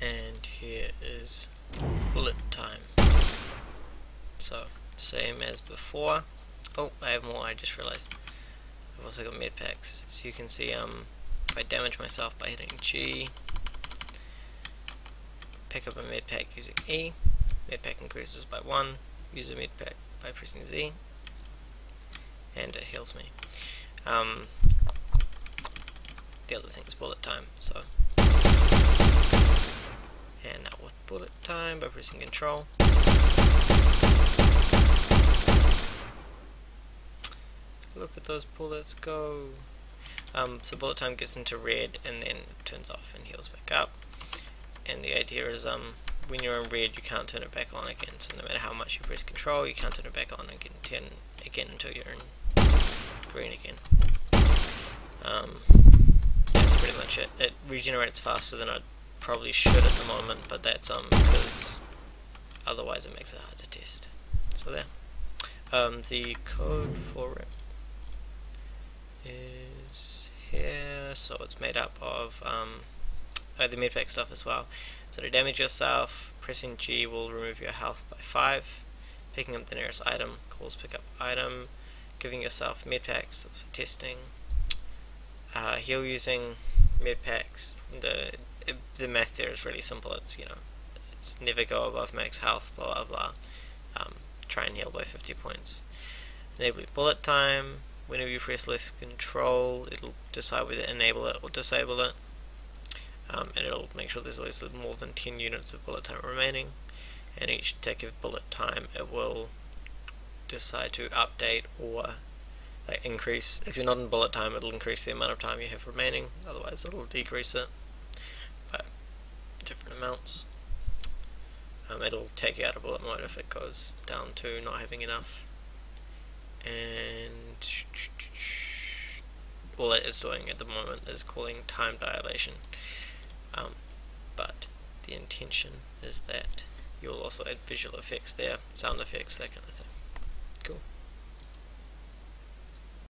and here is bullet time. So same as before. Oh I have more I just realized. I've also got med packs. So you can see um if I damage myself by hitting G pick up a med pack using E. Med pack increases by 1 use a med pack by pressing Z. And it heals me. Um, the other thing is bullet time. So bullet time by pressing control. Look at those bullets go. Um, so bullet time gets into red and then turns off and heals back up. And the idea is um, when you're in red you can't turn it back on again. So no matter how much you press control you can't turn it back on again, turn again until you're in green again. Um, that's pretty much it. It regenerates faster than I'd probably should at the moment but that's um because otherwise it makes it hard to test. So there. Um, the code for it is here, so it's made up of um, oh, the medpack stuff as well. So to damage yourself, pressing G will remove your health by 5, picking up the nearest item calls pick up item, giving yourself medpacks for testing, uh, heal using medpacks, the, the math there is really simple, it's you know, it's never go above max health, blah blah blah, um, try and heal by 50 points. Enable bullet time, whenever you press left control it'll decide whether to enable it or disable it. Um, and it'll make sure there's always more than 10 units of bullet time remaining. And each tick of bullet time it will decide to update or like increase. If you're not in bullet time it'll increase the amount of time you have remaining. Otherwise it'll decrease it different amounts. Um, it'll take you out of bullet mode if it goes down to not having enough. And all it is doing at the moment is calling time dilation. Um, but the intention is that you'll also add visual effects there, sound effects, that kind of thing